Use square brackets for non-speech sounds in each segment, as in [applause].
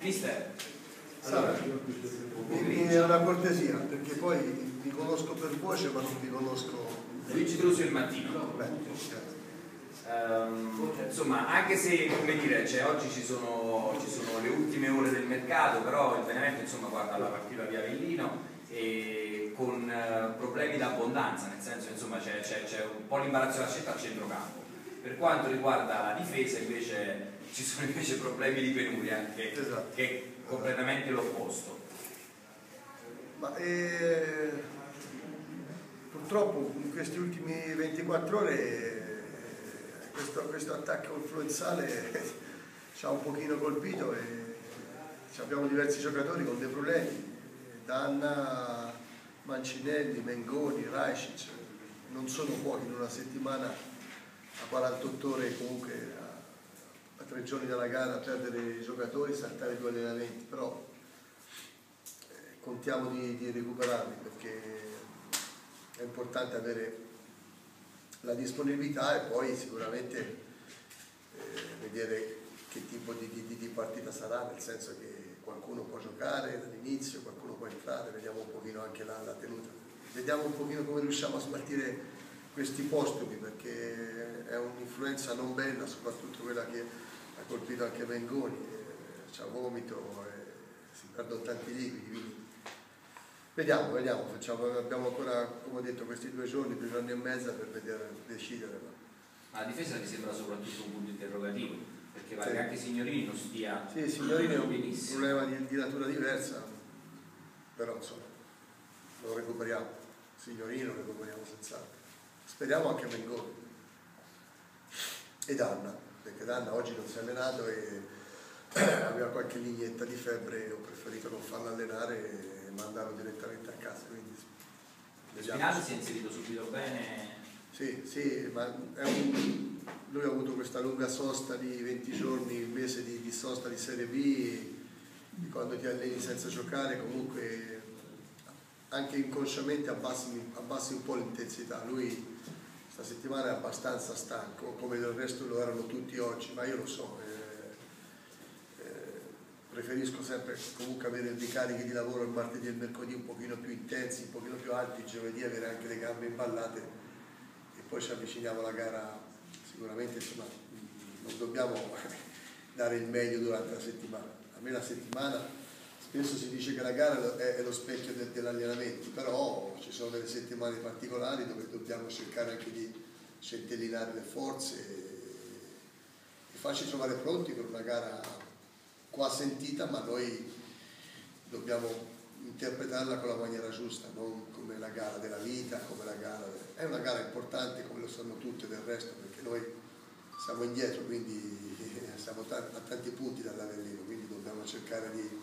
Mister, allora, è una cortesia, perché poi vi conosco per voce ma non vi conosco... Luigi Trusio il mattino. Beh, um, insomma, anche se come dire, cioè, oggi ci sono, ci sono, le ultime ore del mercato, però il Benevento insomma, guarda la partita via Avellino e con uh, problemi d'abbondanza, nel senso insomma c'è, un po' l'imbarazzo della scelta al centrocampo. Per quanto riguarda la difesa invece ci sono invece problemi di penuria, che, esatto. che è completamente l'opposto. Ma eh, purtroppo in questi ultimi 24 ore eh, questo, questo, attacco influenzale [laughs] ci ha un pochino colpito e abbiamo diversi giocatori con dei problemi. Danna, Mancinelli, Mengoni, Raicic, non sono pochi in una settimana a 48 ore comunque tre giorni dalla gara perdere i giocatori, saltare due allenamenti, però eh, contiamo di, di, recuperarli perché è importante avere la disponibilità e poi sicuramente eh, vedere che tipo di, di, di, partita sarà, nel senso che qualcuno può giocare dall'inizio, qualcuno può entrare, vediamo un pochino anche la, la tenuta, vediamo un pochino come riusciamo a smaltire questi postumi perché è un'influenza non bella, soprattutto quella che colpito anche Bengoni, eh, c'ha vomito, eh, si perdono tanti liquidi, quindi vediamo, vediamo, facciamo, abbiamo ancora, come ho detto, questi due giorni, due giorni e mezza per vedere, decidere. Ma la difesa mi sembra soprattutto un punto interrogativo, perché pare sì. anche Signorini non stia Sì, Signorini è un problema di, di natura diversa, però insomma, lo recuperiamo, Signorini lo recuperiamo senz'altro. Speriamo anche Bengoni ed Anna perché Danna oggi non si è allenato e aveva qualche lignetta di febbre ho preferito non farlo allenare e mandarlo direttamente a casa. Quindi, Spinazzi si è inserito subito bene? Sì, sì, ma un, lui ha avuto questa lunga sosta di 20 giorni, un mese di, di sosta di Serie B, di quando ti alleni senza giocare, comunque anche inconsciamente abbassi, abbassi un po' l'intensità. Lui settimana è abbastanza stanco, come del resto lo erano tutti oggi, ma io lo so, eh, eh, preferisco sempre comunque avere dei carichi di lavoro il martedì e il mercoledì un pochino più intensi, un pochino più alti, il giovedì avere anche le gambe imballate e poi ci avviciniamo alla gara, sicuramente insomma non dobbiamo [laughs] dare il meglio durante la settimana, a me la settimana spesso si dice che la gara è, lo specchio dell'allenamento, però ci sono delle settimane particolari dove dobbiamo cercare anche di centellinare le forze e farci trovare pronti per una gara qua sentita, ma noi dobbiamo interpretarla con la maniera giusta, non come la gara della vita, come la gara... È una gara importante come lo sanno tutte del resto, perché noi siamo indietro, quindi [laughs] siamo a tanti punti dall'Avellino, quindi dobbiamo cercare di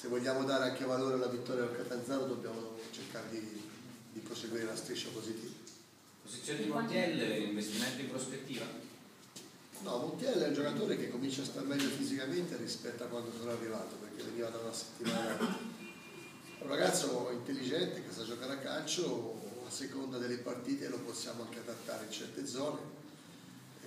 se vogliamo dare anche valore alla vittoria del Catanzaro dobbiamo cercare di, di proseguire la striscia positiva. Posizione di Montiel, investimento in prospettiva? No, Montiel è un giocatore che comincia a stare meglio fisicamente rispetto a quando sono arrivato, perché veniva da una settimana. Un ragazzo intelligente che sa giocare a calcio, a seconda delle partite lo possiamo anche adattare in certe zone. Eh,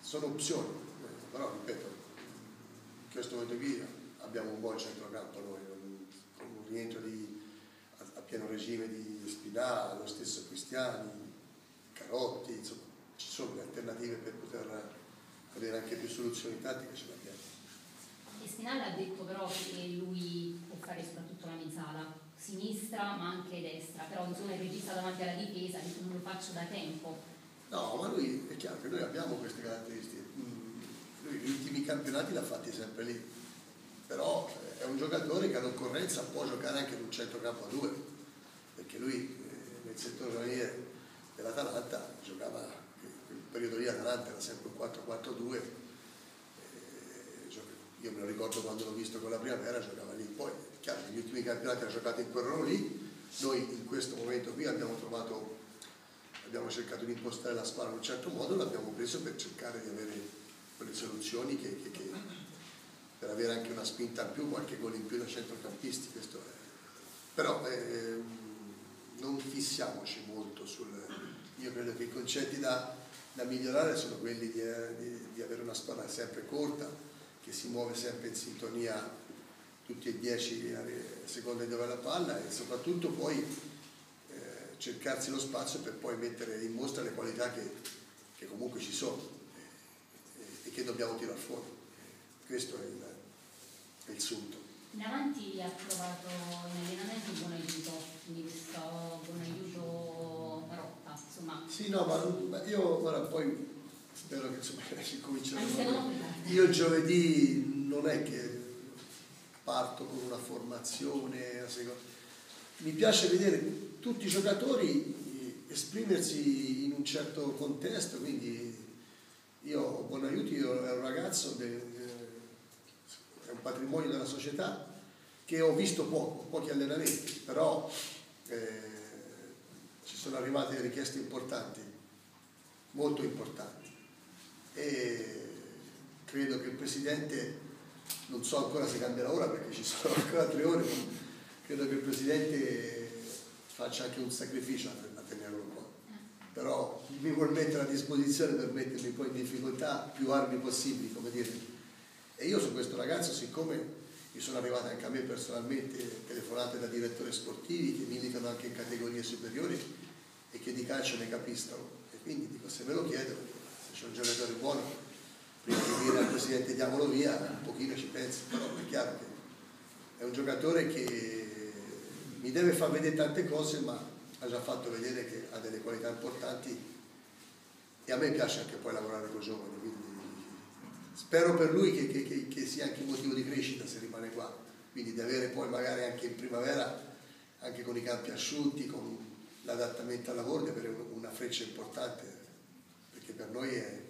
sono opzioni, eh, però ripeto, in questo momento qui abbiamo un buon centrocampo noi, con un rientro di, a, a, pieno regime di Spinà, lo stesso Cristiani, Carotti, insomma ci sono le alternative per poter avere anche più soluzioni tattiche, ce l'abbiamo. E Spinale ha detto però che lui può fare soprattutto la mezzala, sinistra ma anche destra, però insomma è regista davanti alla difesa, non lo faccio da tempo. No, ma lui è chiaro che noi abbiamo queste caratteristiche. Mm, lui gli ultimi campionati l'ha fatti sempre lì però è un giocatore che all'occorrenza può giocare anche in un centrocampo a due, perché lui eh, nel settore giovanile dell'Atalanta giocava, quel periodo lì Atalanta era sempre un 4-4-2, eh, io me lo ricordo quando l'ho visto con la primavera, giocava lì, poi chiaro, negli ultimi campionati ha giocato in quel ruolo lì, noi in questo momento qui abbiamo trovato, abbiamo cercato di impostare la squadra in un certo modo, l'abbiamo preso per cercare di avere quelle soluzioni che, che, che avere anche una spinta in più, qualche gol in più da centrocampisti, questo è. però eh, non fissiamoci molto sul... Io credo che i concetti da, da migliorare sono quelli di, eh, di, di, avere una squadra sempre corta, che si muove sempre in sintonia tutti e dieci a seconda di dove la palla e soprattutto poi eh, cercarsi lo spazio per poi mettere in mostra le qualità che, che comunque ci sono eh, e che dobbiamo tirare fuori. Questo è il, è il sunto. In avanti ha trovato in allenamento buon aiuto, quindi questo buon aiuto rotta, insomma. Sì, no, ma io ora poi spero che insomma [laughs] si cominceremo. Io giovedì non è che parto con una formazione, mi piace vedere tutti i giocatori esprimersi in un certo contesto, quindi io Bonaiuti è un ragazzo, de, patrimonio della società che ho visto poco, pochi allenamenti, però eh, ci sono arrivate richieste importanti, molto importanti e credo che il Presidente non so ancora se cambierà ora perché ci [laughs] sono ancora tre ore, ma credo che il Presidente faccia anche un sacrificio a tenerlo qua. Però mi vuol mettere a disposizione per mettermi poi in difficoltà più armi possibili, come dire. E io su questo ragazzo, siccome mi sono arrivate anche a me personalmente telefonate da direttori sportivi che militano anche in categorie superiori e che di calcio ne capiscono, e quindi dico se me lo chiedo, se c'è un giocatore buono prima di dire al presidente diamolo via, un pochino ci penso, però è chiaro che è un giocatore che mi deve far vedere tante cose, ma ha già fatto vedere che ha delle qualità importanti e a me piace anche poi lavorare con giovani, quindi spero per lui che, che, che sia anche un motivo di crescita se rimane qua, quindi di avere poi magari anche in primavera, anche con i campi asciutti, con l'adattamento al lavoro, di avere una freccia importante, perché per noi è,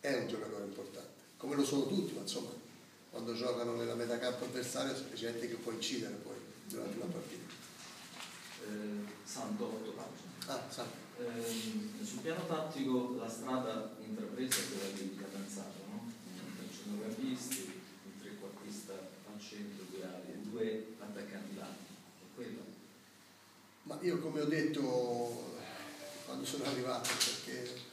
è un giocatore importante, come lo sono tutti, ma insomma, quando giocano nella metà campo avversaria c'è gente che può incidere poi durante la partita. Eh, Santo, 8 pagine. Ah, Santo. Eh, sul piano tattico la strada intrapresa è quella che ha pensato, no? Il centrocampisti, il trequartista al centro, due aree, due attaccanti lati. È quello. Ma io come ho detto quando sono arrivato, perché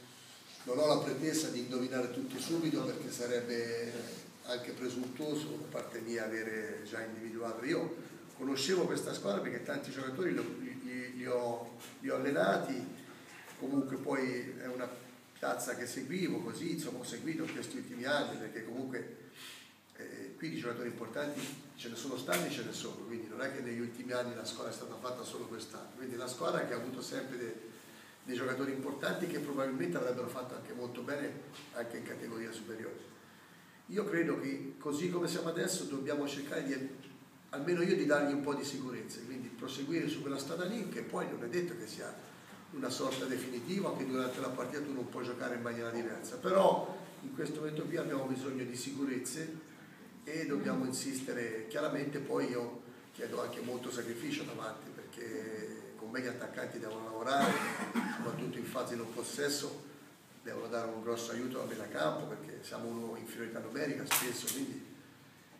non ho la pretesa di indovinare tutto subito perché sarebbe anche presuntuoso da parte mia avere già individuato. Io conoscevo questa squadra perché tanti giocatori li, ho, li ho, allenati, comunque poi è una piazza che seguivo, così insomma ho seguito questi ultimi anni perché comunque eh, qui di giocatori importanti ce ne sono stati e ce ne sono, quindi non è che negli ultimi anni la squadra è stata fatta solo quest'anno, quindi la squadra che ha avuto sempre dei dei giocatori importanti che probabilmente avrebbero fatto anche molto bene anche in categoria superiore. Io credo che così come siamo adesso dobbiamo cercare di, almeno io, di dargli un po' di sicurezza, quindi proseguire su quella strada lì che poi non è detto che sia una sorta definitiva che durante la partita tu non puoi giocare in maniera diversa, però in questo momento qui abbiamo bisogno di sicurezze e dobbiamo insistere, chiaramente poi io chiedo anche molto sacrificio davanti perché con me gli attaccanti devono lavorare, soprattutto in fase non possesso, devono dare un grosso aiuto a metà campo perché siamo uno inferiorità numerica spesso, quindi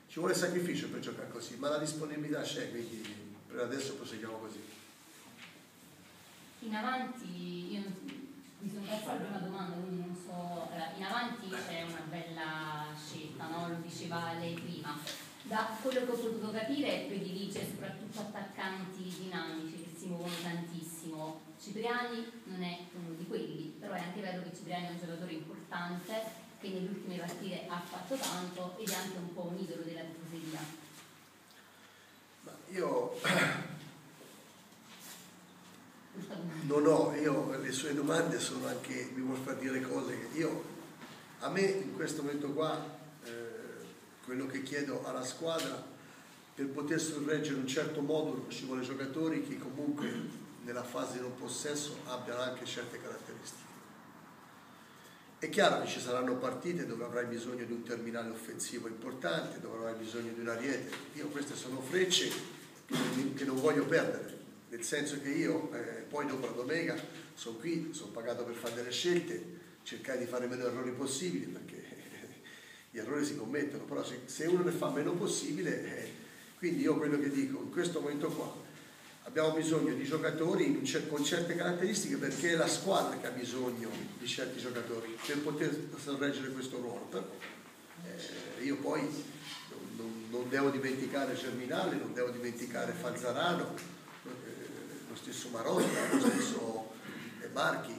ci vuole sacrificio per giocare così, ma la disponibilità c'è, quindi per adesso proseguiamo così. In avanti, io mi sono persa la prima domanda, quindi non so, in avanti c'è una bella scelta, no? lo diceva lei prima. Da quello che ho potuto capire predilige soprattutto attaccanti dinamici, si muovono tantissimo. Cipriani non è uno di quelli, però è anche vero che Cipriani è un giocatore importante che nelle ultime partite ha fatto tanto ed è anche un po' un idolo della tifoseria. Io [clears throat] non ho, io, le sue domande sono anche, mi vuol far dire cose che io, a me in questo momento qua, eh, quello che chiedo alla squadra per poter sorreggere un certo modulo ci vuole giocatori che comunque nella fase di non possesso abbiano anche certe caratteristiche. È chiaro che ci saranno partite dove avrai bisogno di un terminale offensivo importante, dove avrai bisogno di un ariete. Io queste sono frecce che non voglio perdere, nel senso che io eh, poi dopo la domenica sono qui, sono pagato per fare delle scelte, cercare di fare meno errori possibili perché [laughs] gli errori si commettono, però se, se uno ne fa meno possibile eh, quindi io quello che dico, in questo momento qua abbiamo bisogno di giocatori con certe caratteristiche perché è la squadra che ha bisogno di certi giocatori per poter sorreggere questo ruolo. Però Eh, io poi non, non, non, devo dimenticare Germinale, non devo dimenticare Falzarano, stesso Marotta, lo stesso Marchi,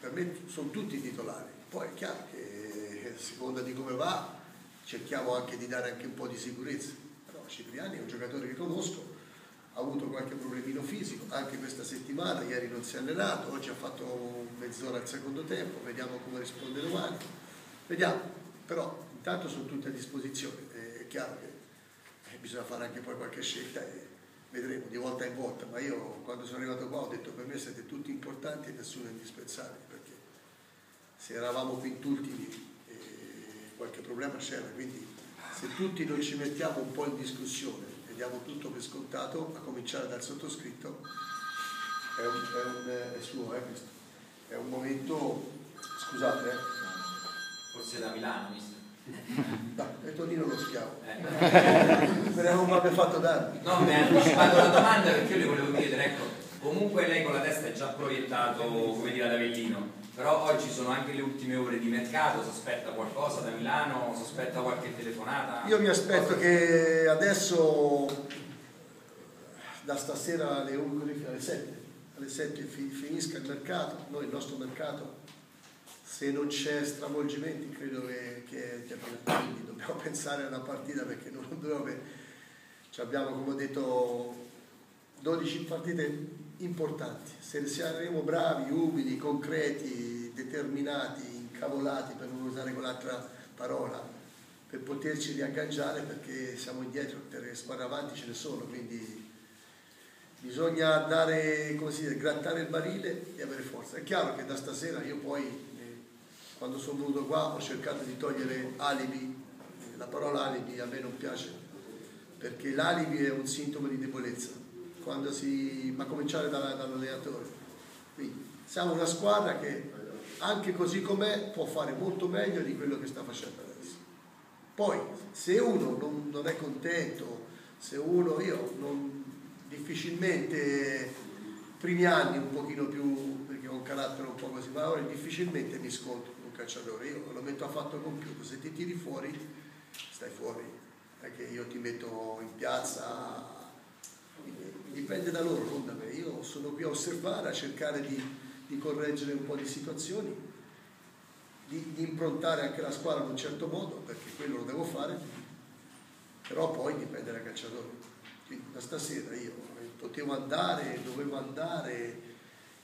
per me sono tutti titolari. Poi è chiaro che a seconda di come va cerchiamo anche di dare anche un po' di sicurezza. Però Cipriani è un giocatore che conosco, ha avuto qualche problemino fisico, anche questa settimana, ieri non si è allenato, oggi ha fatto mezz'ora al secondo tempo, vediamo come risponde domani. Vediamo, però intanto sono tutti a disposizione, è chiaro che eh, bisogna fare anche poi qualche scelta e vedremo di volta in volta, ma io quando sono arrivato qua ho detto per me siete tutti importanti e nessuno è indispensabile, perché se eravamo quintultimi eh, qualche problema c'era, quindi se tutti non ci mettiamo un po' in discussione e diamo tutto per scontato, a cominciare dal sottoscritto, è, un, è, un, è suo eh, questo, è un momento, scusate, eh. forse da Milano, mister. No, è Tonino lo schiavo. Eh. Speriamo non abbia fatto danni. No, mi ha anticipato la domanda perché io le volevo chiedere, ecco, comunque lei con la testa è già proiettato, come dire, ad Avellino, però oggi sono anche le ultime ore di mercato, si aspetta qualcosa da Milano, si aspetta qualche telefonata? Io mi aspetto che adesso, da stasera alle, 11, alle 7, alle 7 finisca il mercato, noi il nostro mercato se non c'è stravolgimenti credo che, che, che dobbiamo [laughs] pensare a una partita perché non dobbiamo abbiamo come ho detto 12 partite importanti se saremo bravi, umili, concreti, determinati, incavolati per non usare quell'altra parola per poterci riagganciare perché siamo indietro, per squadre avanti ce ne sono quindi bisogna andare, come si dice, grattare il barile e avere forza. È chiaro che da stasera io poi quando sono venuto qua ho cercato di togliere alibi, la parola alibi a me non piace, perché l'alibi è un sintomo di debolezza, si, ma cominciare dall'allenatore. Quindi siamo una squadra che anche così com'è può fare molto meglio di quello che sta facendo adesso. Poi se uno non, non è contento, se uno, io non, difficilmente primi anni un pochino più, perché ho un carattere un po' così, ma ora difficilmente mi scontro calciatore, io lo metto a fatto compiuto, se ti tiri fuori stai fuori, perché io ti metto in piazza, dipende da loro, non da me, io sono qui a osservare, a cercare di, di correggere un po' di situazioni, di, di improntare anche la squadra in un certo modo, perché quello lo devo fare, però poi dipende dal calciatore. Quindi da stasera io potevo andare, dovevo andare,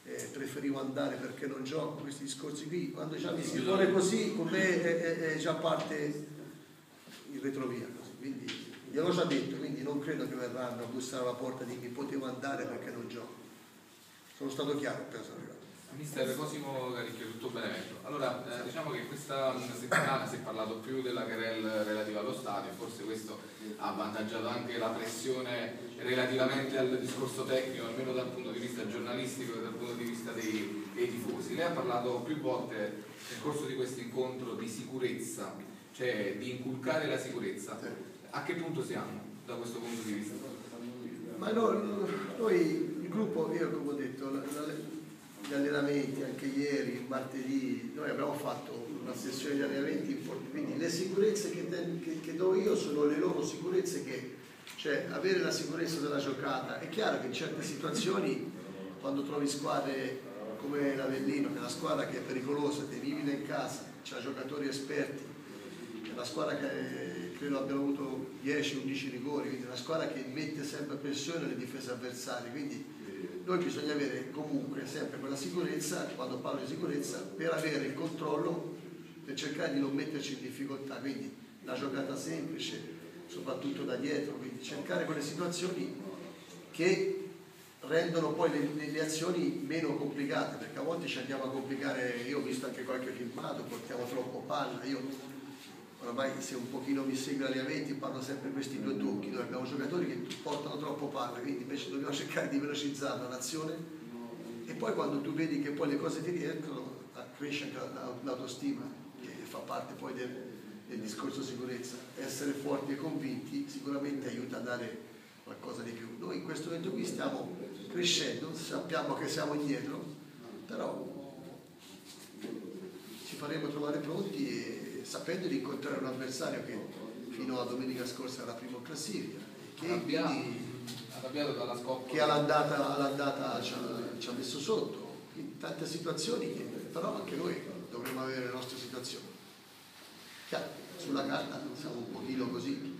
eh, preferivo andare perché non gioco, questi discorsi qui, quando già mi si pone così, con me è, è, già parte in retrovia. Così. Quindi gliel'ho già detto, quindi non credo che verranno a bussare alla porta di mi potevo andare perché non gioco. Sono stato chiaro arrivato. Mister Cosimo Caricchio, tutto Benevento. Allora, eh, diciamo che questa settimana si è parlato più della querel relativa allo stadio, forse questo ha avvantaggiato anche la pressione relativamente al discorso tecnico, almeno dal punto di vista giornalistico e dal punto di vista dei, dei tifosi. Lei ha parlato più volte nel corso di questo incontro di sicurezza, cioè di inculcare la sicurezza. A che punto siamo da questo punto di vista? Ma no, noi, il gruppo, io come ho detto, la, la, gli allenamenti, anche ieri, martedì, noi abbiamo fatto una sessione di allenamenti importanti, quindi le sicurezze che, che, che, do io sono le loro sicurezze che, cioè avere la sicurezza della giocata, è chiaro che in certe situazioni quando trovi squadre come l'Avellino, che è una squadra che è pericolosa, te vivi in casa, c'ha giocatori esperti, è una squadra che credo abbiamo avuto 10-11 rigori, quindi è una squadra che mette sempre pressione alle difese avversarie, quindi noi bisogna avere comunque sempre quella sicurezza, quando parlo di sicurezza, per avere il controllo, per cercare di non metterci in difficoltà, quindi la giocata semplice, soprattutto da dietro, quindi cercare quelle situazioni che rendono poi le, le, azioni meno complicate, perché a volte ci andiamo a complicare, io ho visto anche qualche filmato, portiamo troppo palla, io oramai se un pochino mi segue allenamenti parlo sempre questi due tocchi, dove abbiamo giocatori che portano troppo palla, quindi invece dobbiamo cercare di velocizzare l'azione e poi quando tu vedi che poi le cose ti rientrano cresce anche l'autostima, che fa parte poi del, del discorso sicurezza. Essere forti e convinti sicuramente aiuta a dare qualcosa di più. Noi in questo momento qui stiamo crescendo, sappiamo che siamo indietro, però ci faremo trovare pronti e sapendo di incontrare un avversario che fino a domenica scorsa era primo in classifica che Arrabbiato. quindi arrabbiato dalla scoppa che all'andata, all'andata ci, ha, ci ha messo sotto, in tante situazioni che però anche noi dovremmo avere le nostre situazioni. Chiaro, sulla carta siamo un pochino così,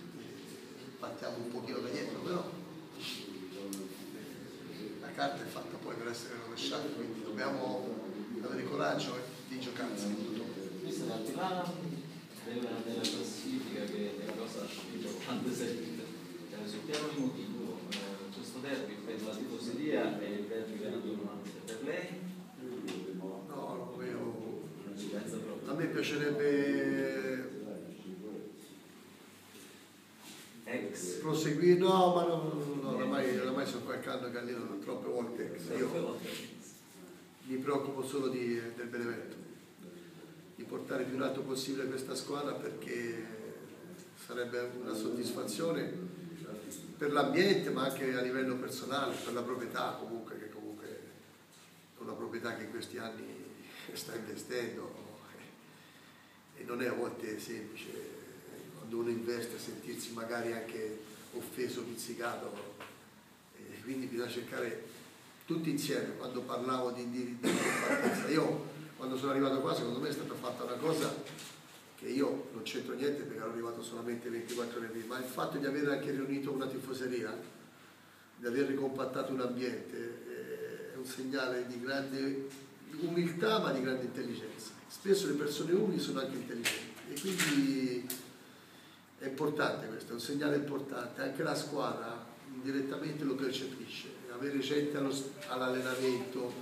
partiamo un pochino da dietro, però la carta è fatta poi per essere rovesciata, quindi dobbiamo avere coraggio di di là della, della classifica che è la cosa importante sempre, cioè, sul piano emotivo, eh, questo derby per la tifoseria è il derby domande. Per lei No, no, io- non ci pensa proprio. a me piacerebbe Ex. proseguire, no, ma no, no, no, oramai, oramai sono qualche anno che alleno troppe volte, io mi preoccupo solo di- del Benevento, portare più in alto possibile questa squadra perché sarebbe una soddisfazione per l'ambiente ma anche a livello personale, per la proprietà comunque, che comunque è una proprietà che in questi anni sta investendo e non è a volte semplice eh, quando uno investe sentirsi magari anche offeso, pizzicato e quindi bisogna cercare tutti insieme, quando parlavo di, di, di io quando sono arrivato qua secondo me è stata fatta una cosa che io non c'entro niente perché ero arrivato solamente 24 ore prima, ma il fatto di aver anche riunito una tifoseria, di aver ricompattato un ambiente eh, è un segnale di grande umiltà ma di grande intelligenza. Spesso le persone umili sono anche intelligenti e quindi è importante questo, è un segnale importante, anche la squadra direttamente lo percepisce, avere gente all'allenamento,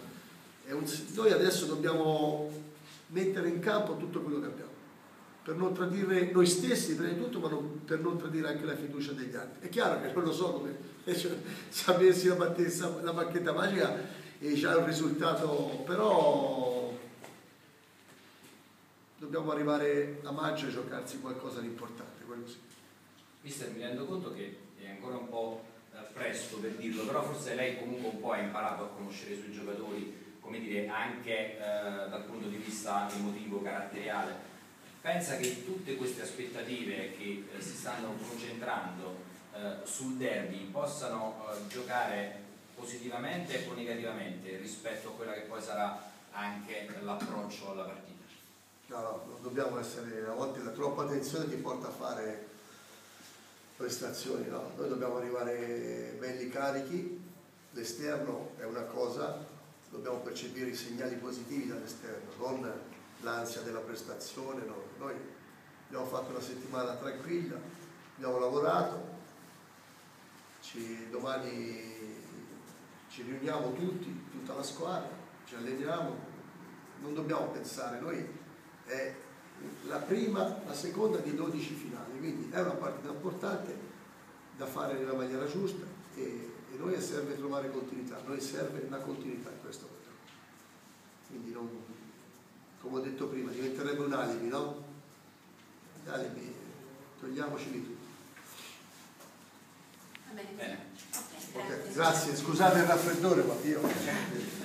un- noi adesso dobbiamo mettere in campo tutto quello che abbiamo, per non tradire noi stessi prima di tutto, ma non- per non tradire anche la fiducia degli altri. È chiaro che non lo so come [laughs] cioè, se avessi la, bacchetta, la bacchetta magica e già un risultato, però dobbiamo arrivare a maggio e giocarsi qualcosa di importante, quello sì. Mister, mi rendo conto che è ancora un po' eh, presto per dirlo, però forse lei comunque un po' ha imparato a conoscere i suoi giocatori, come dire, anche eh, dal punto di vista emotivo, caratteriale. Pensa che tutte queste aspettative che eh, si stanno concentrando eh, sul derby possano eh, giocare positivamente o negativamente rispetto a quella che poi sarà anche l'approccio alla partita? No, no, non dobbiamo essere, a volte la troppa attenzione ti porta a fare prestazioni, no, noi dobbiamo arrivare belli carichi, l'esterno è una cosa, dobbiamo percepire i segnali positivi dall'esterno, non l'ansia della prestazione, no. noi abbiamo fatto una settimana tranquilla, abbiamo lavorato, ci- domani ci riuniamo tutti, tutta la squadra, ci alleniamo, non dobbiamo pensare, noi è la prima, la seconda di 12 finali, quindi è una partita importante da fare nella maniera giusta e, e noi serve trovare continuità, a noi serve la continuità in questo momento. Quindi non, come ho detto prima, diventerebbe un alibi, no? Gli alibi, togliamoceli tutti. Va bene. Bene. Ok, Ok, grazie. grazie, scusate il raffreddore, ma io [laughs]